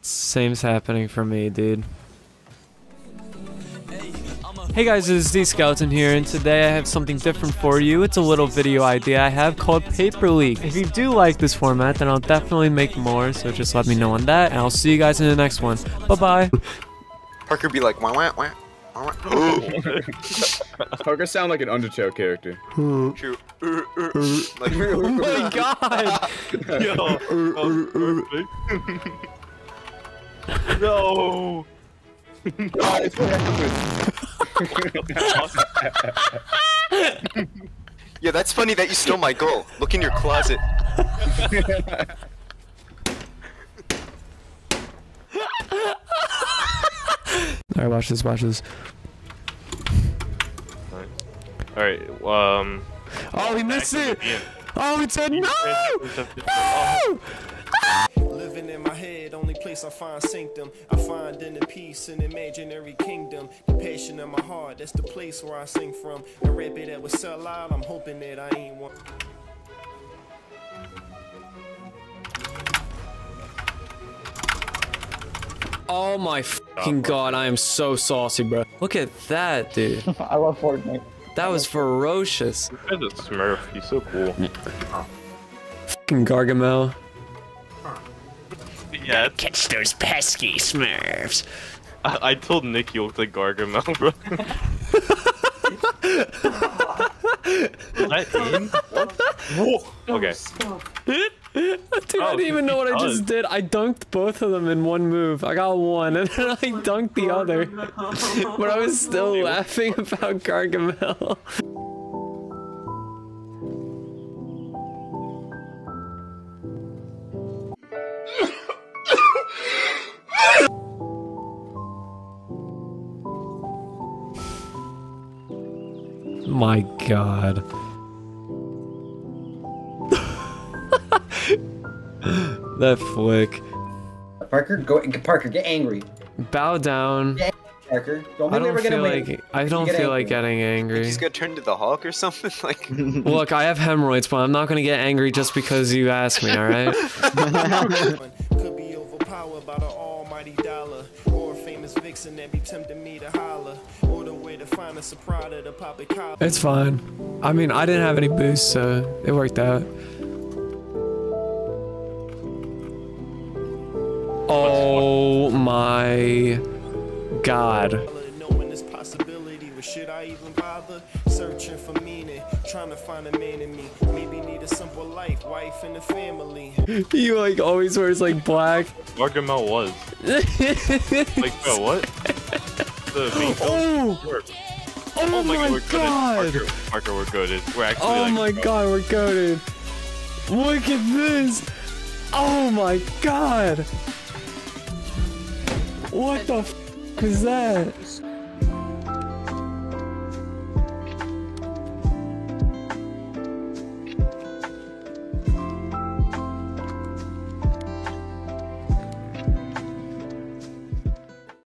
Same's happening for me, dude. Hey guys, it's Th3Skeleton here, and today I have something different for you. It's a little video idea I have called Paper League. If you do like this format, then I'll definitely make more, so just let me know on that, and I'll see you guys in the next one. Bye-bye. Parker be like, wah wah wah. wah, wah." Parker sound like an Undertale character. True. Like, oh my god! Oh, No. yeah, that's funny that you stole my goal. Look in your closet. Alright, watch this, watch this. All right. Um. Oh, he missed it! Oh, it said no! Oh. Place I find sanctum. I find inner peace in imaginary kingdom. The passion of my heart, that's the place where I sing from. A rapper that would sell out, I'm hoping that I ain't one. Oh my fucking god, I am so saucy, bro. Look at that, dude. I love Fortnite. That was ferocious. This guy's a Smurf. He's so cool. Fucking Gargamel. Yeah. it's- Catch those pesky smurfs. I, I told Nick you looked like Gargamel, bro. Is that in? Whoa. Okay. Dude, I Oh, didn't even know what I just did. I dunked both of them in one move. I got one, and then I dunked the other. but I was still laughing about Gargamel. My god. that flick. Parker, go. Parker, get angry. Bow down. Parker, don't I think we're don't gonna feel win. like I don't get feel like getting angry. He's gonna turn to the Hulk or something. Like, Look, I have hemorrhoids, but I'm not gonna get angry just because you asked me, alright? Could be overpowered by the almighty dollar. Or a famous vixen that be tempting me to holler. Or the way to find a soprano to pop a collar. it's fine. I mean, I didn't have any boost, so it worked out. Oh my god. Knowing this possibility, but should I even bother? Searching for meaning, trying to find a man in me. Maybe need a simple life, wife and a family. He like always wears like black. Gargamel was. Like, bro, what? The Oh! We're- oh, oh, my we're god! Good. Parker, Parker, we're. It's- We're actually Oh like, my god, we're goaded. Look at this. Oh my god. What the f is that?